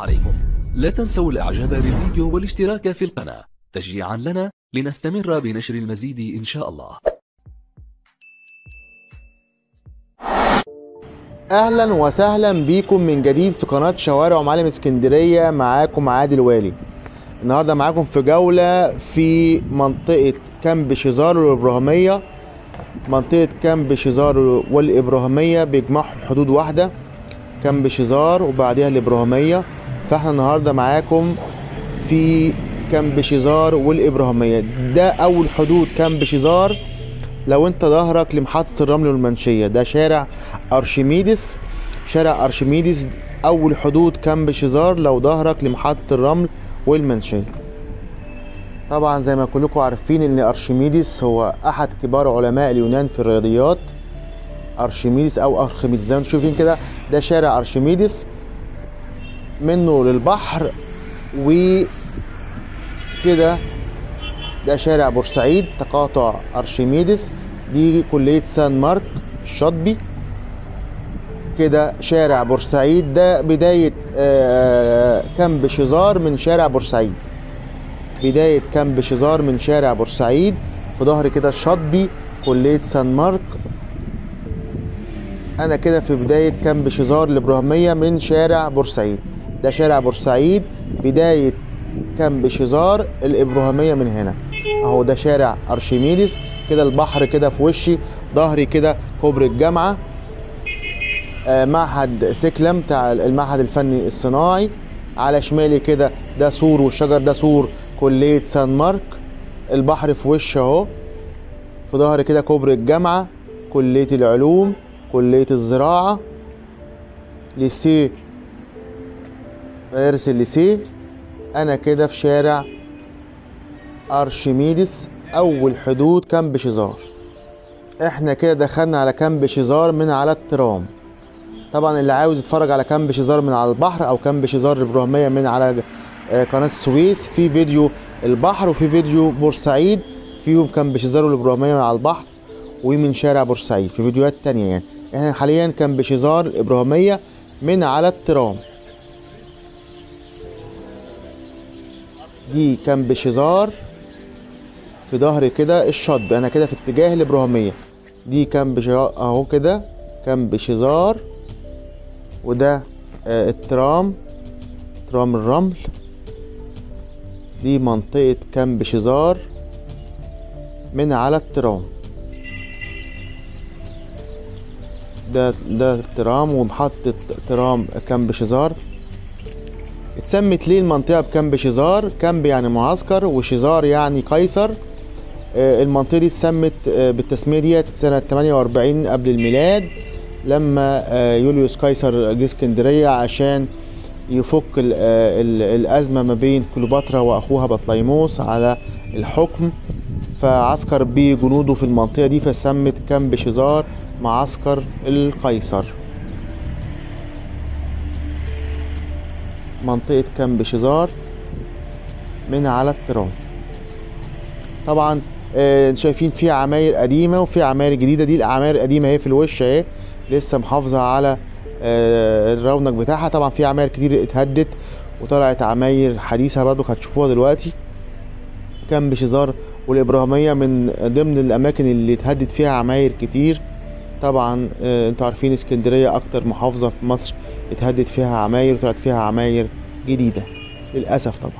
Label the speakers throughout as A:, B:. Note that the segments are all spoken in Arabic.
A: عليكم. لا تنسوا الإعجاب بالفيديو والاشتراك في القناة. تشجيعا لنا لنستمر بنشر المزيد إن شاء الله.
B: أهلا وسهلا بيكم من جديد في قناة شوارع ومعالم اسكندرية. معاكم عادل والي. النهارده معاكم في جولة في منطقة كامب شيزار والابراهيميه منطقة كامب شيزار والإبراهيمية بيجمعهم حدود واحدة. كامب شيزار وبعديها الإبراهيمية. فاحنا النهارده معاكم في كامب شيزار والإبراهيمية. ده أول حدود كامب شيزار لو انت ظهرك لمحطة الرمل والمنشية. ده شارع أرشميدس. شارع أرشميدس أول حدود كامب شيزار لو ظهرك لمحطة الرمل والمنشية. طبعا زي ما كلكم عارفين إن أرشميدس هو أحد كبار علماء اليونان في الرياضيات. أرشميدس أو أرخميدس زي ما أنتم شايفين كده. ده شارع أرشميدس. منه للبحر و كده ده شارع بورسعيد تقاطع ارشميدس دي كلية سان مارك الشاطبي كده شارع بورسعيد. ده بداية آه، كامب شيزار من شارع بورسعيد. بداية كامب شيزار من شارع بورسعيد. في ظهر كده الشاطبي كلية سان مارك. أنا كده في بداية كامب شيزار الإبراهيمية من شارع بورسعيد. ده شارع بورسعيد بداية كامب شيزار الإبراهيمية من هنا. أهو ده شارع أرشميدس كده البحر كده في وشي ظهري كده كوبري الجامعة. آه معهد سكلم بتاع المعهد الفني الصناعي. على شمالي كده ده سور والشجر ده سور كلية سان مارك. البحر في وشي أهو. في ظهري كده كوبري الجامعة كلية العلوم كلية الزراعة. ليسيه مدارس الليسيه أنا كده في شارع أرشميدس أول حدود كامب شيزار. إحنا كده دخلنا على كامب شيزار من على الترام. طبعا اللي عاوز يتفرج على كامب شيزار من على البحر أو كامب شيزار الابراهيميه من على قناة السويس في فيديو البحر وفي فيديو بورسعيد فيهم كامب شيزار والإبراهيمية من على البحر ومن شارع بورسعيد في فيديوهات تانية يعني. إحنا حاليا كامب شيزار الابراهيميه من على الترام. دي كامب شيزار في ظهري كده الشاطبي أنا كده في اتجاه الإبراهيمية. دي كامب شيزار أهو كده كامب شيزار وده آه الترام ترام الرمل. دي منطقة كامب شيزار من على الترام. ده ده الترام ومحطة ترام كامب شيزار اتسمت ليه المنطقة بكامب شيزار؟ camp يعني معسكر وشيزار يعني قيصر. آه، المنطقة دي اتسمت آه، بالتسمية ديت سنة 48 قبل الميلاد لما آه، يوليوس قيصر جه اسكندرية عشان يفك ال- ال- الأزمة ما بين كليوباترا وأخوها بطليموس على الحكم. فعسكر بجنوده في المنطقة دي فسمت كامب شيزار معسكر القيصر. منطقة كامب شيزار من على الترام طبعا آه، شايفين في عماير قديمة وفي عماير جديدة. دي العماير القديمة اهي في الوش اهي لسه محافظة على آه، الرونق بتاعها. طبعا في عماير كتير اتهدت وطلعت عماير حديثة برضو هتشوفوها دلوقتي. كامب شيزار والإبراهيمية من ضمن الأماكن اللي اتهدت فيها عماير كتير. طبعا آه، أنتوا عارفين اسكندرية أكتر محافظة في مصر اتهدت فيها عماير وطلعت فيها عماير جديدة للأسف طبعا.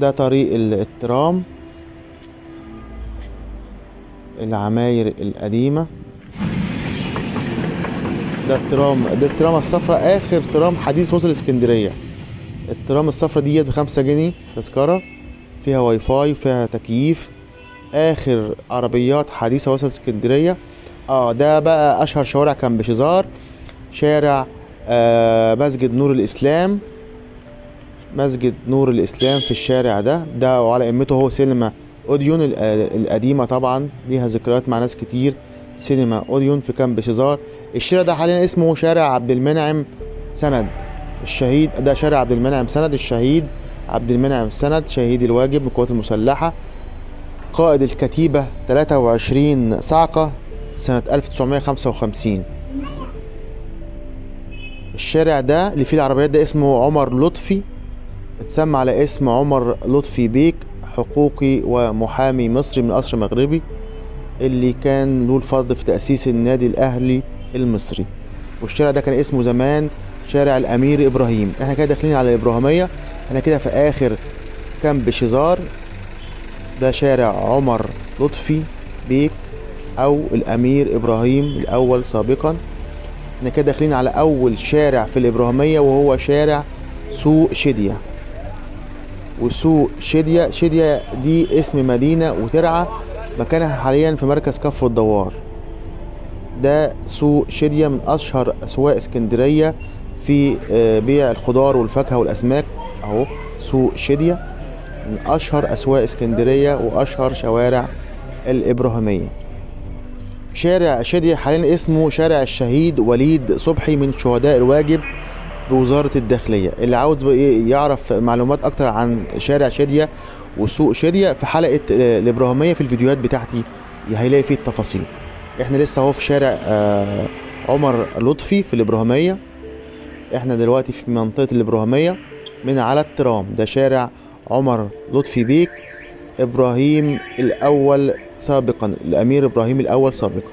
B: ده طريق ال- الترام العماير القديمة. ده الترام ده الترام الصفراء آخر ترام حديث وصل اسكندرية. الترام الصفراء ديت بخمسة جنيه تذكرة فيها واي فاي وفيها تكييف. آخر عربيات حديثة وصل اسكندرية. آه ده بقى أشهر شوارع كان بشزار. شارع آه مسجد نور الإسلام. مسجد نور الإسلام في الشارع ده. ده وعلى قمته هو سينما أوديون ال- القديمة طبعا. ليها ذكريات مع ناس كتير. سينما أوديون في كامب شيزار الشارع ده حاليا اسمه شارع عبد المنعم سند. الشهيد ده شارع عبد المنعم سند. الشهيد عبد المنعم سند شهيد الواجب من القوات المسلحة. قائد الكتيبة 23 صعقة سنة 1955 الشارع ده اللي فيه العربيات ده اسمه عمر لطفي اتسمى على اسم عمر لطفي بيك حقوقي ومحامي مصري من أصل مغربي اللي كان له الفضل في تأسيس النادي الأهلي المصري. والشارع ده كان اسمه زمان شارع الأمير إبراهيم. إحنا كده داخلين على الإبراهيمية إحنا كده في آخر كامب شيزار. ده شارع عمر لطفي بيك أو الأمير إبراهيم الأول سابقا. إحنا كده داخلين على أول شارع في الإبراهيمية وهو شارع سوق شدية وسوق شدية شدية دي اسم مدينة وترعى مكانها حاليا في مركز كفر الدوار ده سوق شدية من أشهر أسواق اسكندرية في آه، بيع الخضار والفاكهة والأسماك. أهو سوق شدية من أشهر أسواق اسكندرية وأشهر شوارع الإبراهيمية. شارع شدية حاليا اسمه شارع الشهيد وليد صبحي من شهداء الواجب بوزارة الداخلية. اللي عاوز إيه يعرف معلومات أكتر عن شارع شدية وسوق شدية في حلقة الإبراهيمية في الفيديوهات بتاعتي هيلاقي فيه التفاصيل. إحنا لسه أهو في شارع آه، عمر لطفي في الإبراهيمية. إحنا دلوقتي في منطقة الإبراهيمية من على الترام. ده شارع عمر لطفي بيك إبراهيم الأول سابقا الأمير إبراهيم الأول سابقا.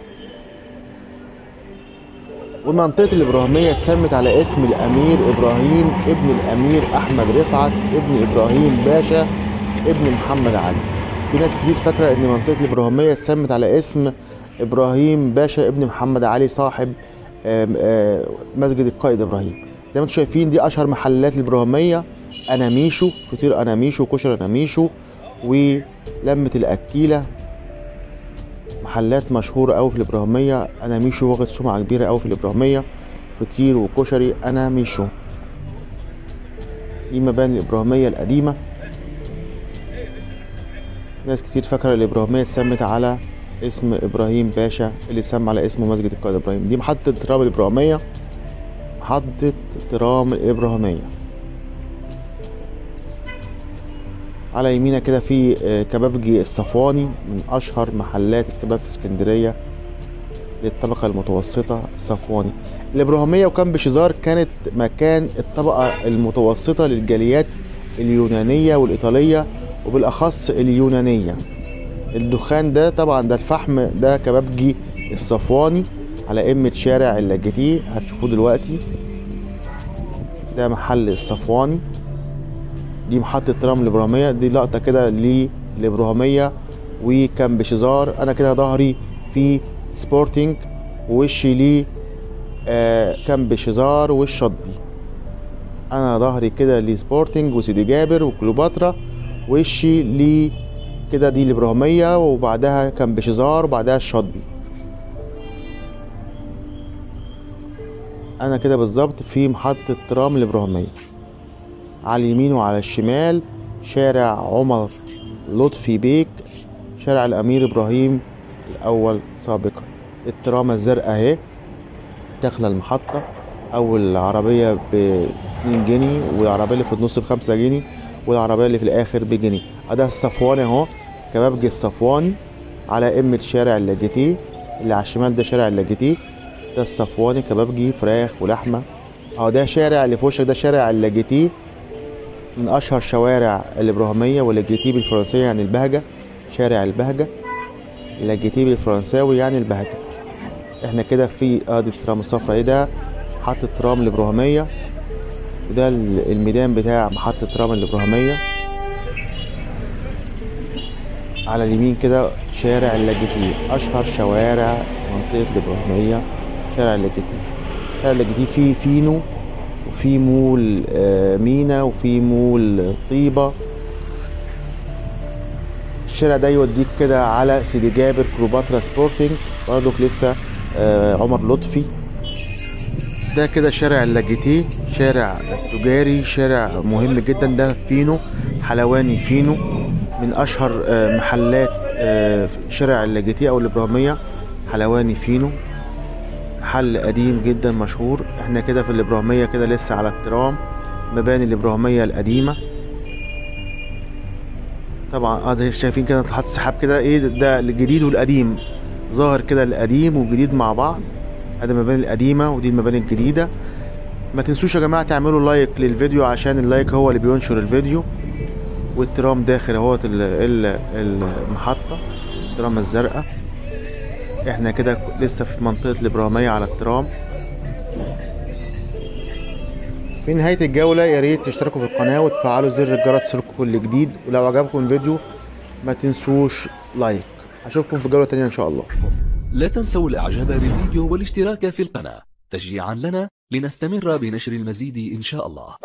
B: ومنطقة الإبراهيمية اتسمت على اسم الأمير إبراهيم ابن الأمير أحمد رفعت ابن إبراهيم باشا ابن محمد علي. في ناس كتير فاكرة إن منطقة الإبراهيمية اتسمت على اسم إبراهيم باشا ابن محمد علي صاحب آه، مسجد القائد إبراهيم. زي ما أنتم شايفين دي أشهر محلات الإبراهيمية. أناميشو فطير أناميشو كشري أناميشو ولمة الأكيلة. محلات مشهورة أوي في الإبراهيمية. أنا ميشو واخد سمعة كبيرة أوي في الإبراهيمية. فطير وكشري أنا ميشو دي مباني الإبراهيمية القديمة. ناس كتير فاكرة الإبراهيمية اتسمت على اسم إبراهيم باشا اللي سمى على اسمه مسجد القائد إبراهيم. دي محطة ترام الإبراهيمية. محطة ترام الإبراهيمية. على يمينا كده في آه، كبابجي الصفواني من أشهر محلات الكباب في اسكندرية للطبقة المتوسطة الصفواني الإبراهيمية وكامب شيزار كانت مكان الطبقة المتوسطة للجاليات اليونانية والإيطالية وبالأخص اليونانية. الدخان ده طبعا ده الفحم ده كبابجي الصفواني على قمة شارع اللاجتيه هتشوفوه دلوقتي. ده محل الصفواني. دي محطة ترام الإبراهيمية دي لقطة كده للإبراهيمية وكامب شيزار أنا كده ظهري في سبورتنج ووشي ليه آه كامب شيزار والشطبي. أنا ظهري كده لسبورتنج وسيدي جابر وكليوباترا وشي ليه كده دي الإبراهيمية وبعدها كامب شيزار وبعدها الشطبي. أنا كده بالظبط في محطة ترام الإبراهيمية. على اليمين وعلى الشمال شارع عمر لطفي بيك شارع الأمير إبراهيم الأول سابقا. الترامة الزرقاء أهي داخلة المحطة أول عربية ب 2 جنيه والعربية اللي في النص بخمسة جنيه والعربية اللي في الآخر بجنيه. أده الصفواني أهو كبابجي الصفواني على قمة شارع اللاجتيه اللي على الشمال ده شارع اللاجتيه ده الصفواني كبابجي فراخ ولحمة. أهو ده شارع اللي في وشك ده شارع اللاجتيه من أشهر شوارع الإبراهيمية واللاجيتيه بالفرنسية يعني البهجة شارع البهجة اللاجيتيه بالفرنساوي يعني البهجة. إحنا كده في ادي الترام الصفرا إيه ده؟ محطة ترام الإبراهيمية وده ال- الميدان بتاع محطة ترام الإبراهيمية على اليمين كده شارع اللاجيتيه أشهر شوارع منطقة الإبراهيمية شارع اللاجيتيه شارع اللاجيتيه فيه فينو وفي مول آه، مينا وفي مول طيبة. الشارع ده يوديك كده على سيدي جابر كليوباترا سبورتنج. برضك لسه آه، عمر لطفي. ده كده شارع اللاجيتيه شارع تجاري شارع مهم جدا. ده فينو حلواني فينو من أشهر آه، محلات آه، شارع اللاجيتيه أو الإبراهيمية حلواني فينو. محل قديم جدا مشهور. إحنا كده في الإبراهيمية كده لسه على الترام مباني الإبراهيمية القديمة. طبعا آه شايفين كده ناطحات السحاب كده إيه ده, الجديد والقديم. ظاهر كده القديم والجديد مع بعض. ادي المباني القديمة ودي المباني الجديدة. ما تنسوش يا جماعة تعملوا like للفيديو عشان ال like هو اللي بينشر الفيديو. والترام داخل أهوت ال- ال- المحطة الترام الزرقاء. إحنا كده لسه في منطقة الإبراهيمية على الترام. في نهاية الجولة يا ريت تشتركوا في القناة وتفعلوا زر الجرس يوصلكم كل جديد ولو عجبكم الفيديو ما تنسوش like. اشوفكم في جولة تانية إن شاء الله.
A: لا تنسوا الإعجاب بالفيديو والاشتراك في القناة. تشجيعا لنا لنستمر بنشر المزيد إن شاء الله.